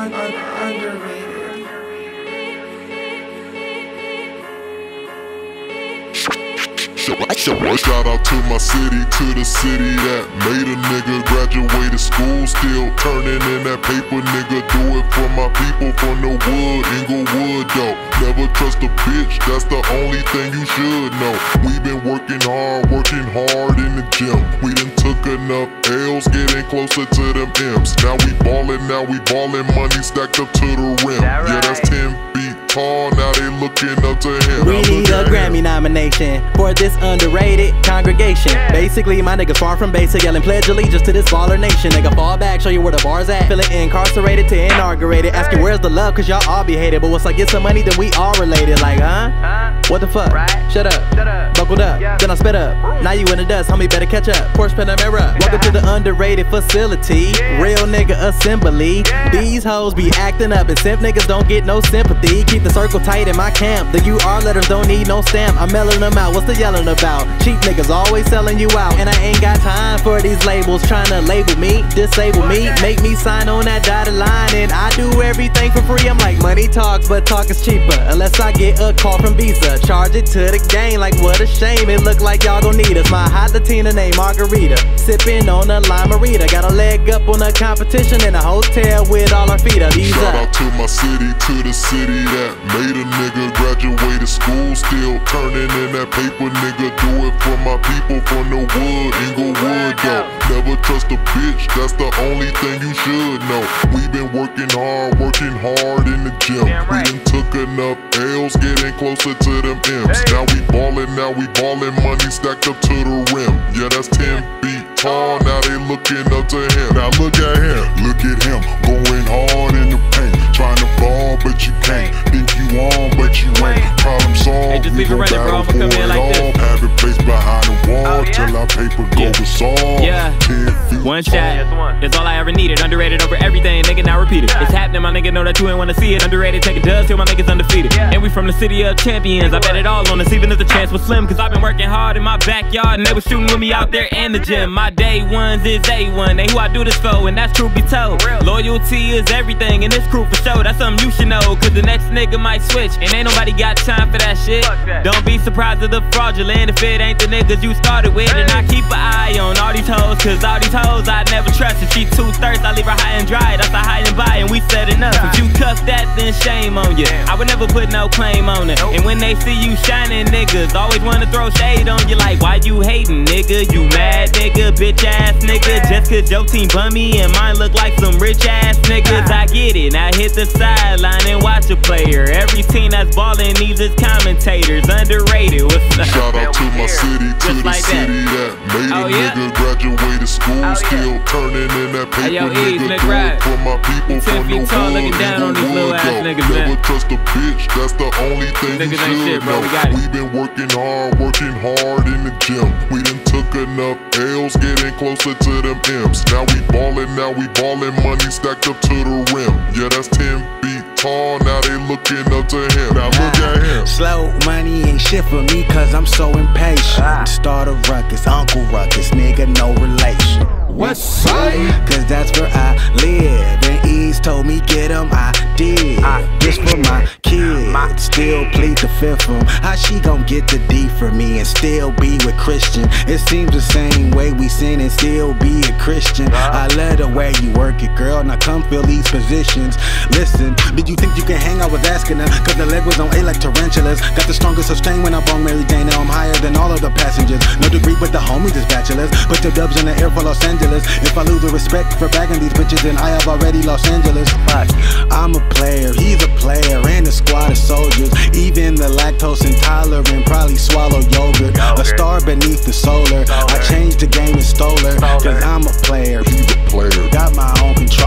un- un- underrated. Shout out to my city, to the city that made a nigga graduate school, still turning in that paper, nigga. Do it for my people from the wood, Inglewood, though. Never trust a bitch, that's the only thing you should know. We been working hard, working hard in the gym. We done took enough L's, getting closer to them M's. Now we ballin', now we ballin', money stacked up to the rim. Yeah, that's 10 feet tall, now they looking up to him. We need a at him. Grammy nomination for this underrated congregation. Basically, my niggas far from basic, yelling pledge allegiance to this baller nation. Nigga, fall back, show you where the bar's at. Feeling incarcerated to inaugurated. Asking where's the love, cause y'all all be hated. But once I get some money, then we all related. Like, huh? What the fuck? Shut up. Shut up. Buckled up. Then I spit up. Now you in the dust, homie, better catch up. Porsche Panamera. Welcome to the underrated facility. Real nigga assembly. These hoes be acting up, and simp niggas don't get no sympathy. Keep the circle tight in my camp. The UR letters don't need no stamp. I'm mailing them out. What's the yelling about? Cheap niggas always selling you out. And I ain't got time for these labels trying to label me, disable me, make me sign on that dotted line. And I do everything for free. I'm like, money talks, but talk is cheaper. Unless I get a call from Visa. Charge it to the game, like what a shame. It look like y'all gon' need us. My hot Latina named Margarita. Sipping on a limerita. Got a leg up on the competition in a hotel with all our feet up. These Shout out to my city, to the city that made a nigga graduate school, still turning in that paper, nigga. Do it for my people from the wood, Inglewood, though. Never trust a bitch, that's the only thing you should know. We've been working hard, working hard in the gym. We done took enough L's, getting closer to them M's. Now we ballin', now we ballin', money stacked up to the rim. Yeah, that's 10 feet tall, now they looking up to him. Now look at him, look at him, going hard in the paint. Trying to ball, but you can't. Think you on, but you ain't. Problem solved, Hey, just we leave it running, bro. battle I'ma come for in it like all. this. Have it placed behind the wall Oh, yeah? till our paper go Yeah. to solve. Yeah. 10 feet One tall. shot, it's all I ever needed. Underrated over everything, nigga, now repeat it. It's happening, my nigga, know that you ain't wanna see it. Underrated, take a dub till my niggas undefeated. And we from the city of champions. I bet it all on us, even if the chance was slim. Cause I've been working hard in my backyard, and they was shooting with me out there in the gym. My day ones is A1, they who I do this for, and that's truth be told. Loyalty is everything, and this crew for sure. That's something you should know, cause the next nigga might switch, and ain't nobody got time for that shit. Don't be surprised if the fraudulent if it ain't the niggas you started with. And I keep an eye on all these hoes, cause all these hoes I never trust. If she too thirst, I leave her high and dry. That's a high and by, and we setting up. If you cuff that, then shame on you. I would never put no claim on it. And when they see you shining, niggas always wanna throw shade on you. Like, why you hating, nigga? You mad, nigga? Bitch ass nigga. Just cause your team bummy and mine look like some rich ass niggas. I get it. Now hit the sideline and watch a player. Every team that's ballin' needs its commentators. Underrated. What's up? Shout out to my city, to the like that. city that, made Oh, a yeah? nigga graduate school, oh, yeah. still turning in that paper, Hey, yo, nigga. Do it for my people You 10 from the feet tall, wood, looking down on these little ass though. niggas, man. Never trust a bitch, that's the only thing Niggas you should shit, bro, know. we. We been working hard, working hard in the gym. We done took enough L's, getting closer to them M's. Now we ballin', now we ballin', money stacked up to the rim. Yeah, that's 10 feet tall, now they looking up to him. Now him. Slow money ain't shit for me cause I'm so impatient. Ah. Start a ruckus, Uncle Ruckus, nigga, no relation. What's side? Cause that's where I live. And Ease told me get get 'em, I did. I This for my kids, still plead the fifth from. How she gon' get the D for me and still be with Christian? It seems the same way we sin and still be a Christian. I love the way you work it, girl. Now come fill these positions. Listen, did you think you can hang? I was asking her, cause the leg was on A like tarantulas. Got the strongest sustain when I bong Mary Jane. Now I'm higher than all of the passengers. No degree, but the homies is bachelors. Put your dubs in the air for Los Angeles. If I lose the respect for bagging these bitches, then I have already Los Angeles. Fuck. I'm a player, he's a player, and a squad of soldiers. Even the lactose intolerant probably swallow yogurt. A star beneath the solar. I changed the game and stole her. Cause I'm a player, He's a player. got my own controller.